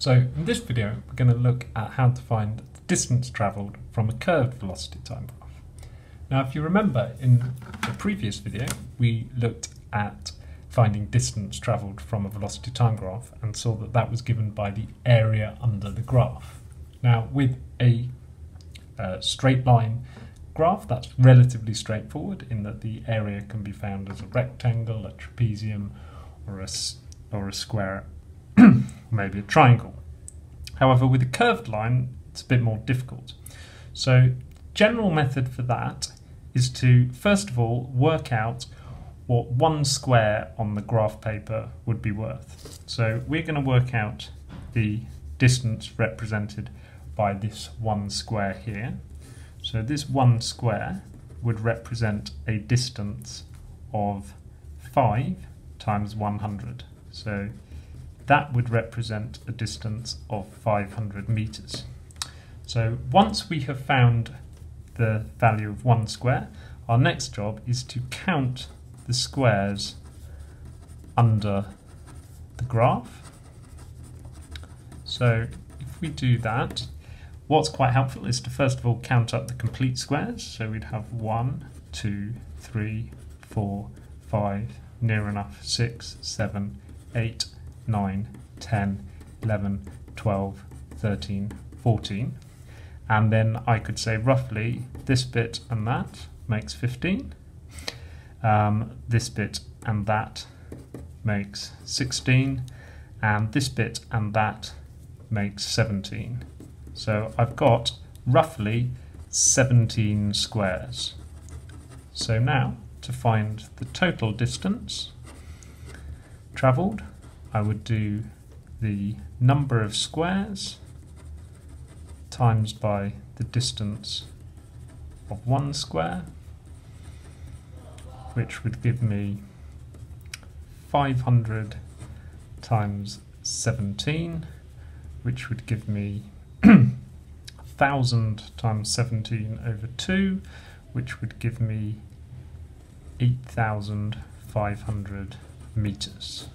So in this video we're going to look at how to find the distance travelled from a curved velocity time graph. Now if you remember in the previous video we looked at finding distance travelled from a velocity time graph and saw that that was given by the area under the graph. Now with a uh, straight line graph that's relatively straightforward in that the area can be found as a rectangle, a trapezium or a, or a square maybe a triangle. However, with a curved line, it's a bit more difficult. So, general method for that is to first of all work out what one square on the graph paper would be worth. So we're going to work out the distance represented by this one square here. So this one square would represent a distance of 5 times 100. So that would represent a distance of 500 meters. So once we have found the value of one square, our next job is to count the squares under the graph. So if we do that, what's quite helpful is to first of all count up the complete squares. So we'd have one, two, three, four, five, near enough, six, seven, eight, 9, 10, 11, 12, 13, 14. And then I could say roughly this bit and that makes 15. Um, this bit and that makes 16. And this bit and that makes 17. So I've got roughly 17 squares. So now to find the total distance travelled, I would do the number of squares times by the distance of one square, which would give me 500 times 17, which would give me 1000 times 17 over 2, which would give me 8,500 meters.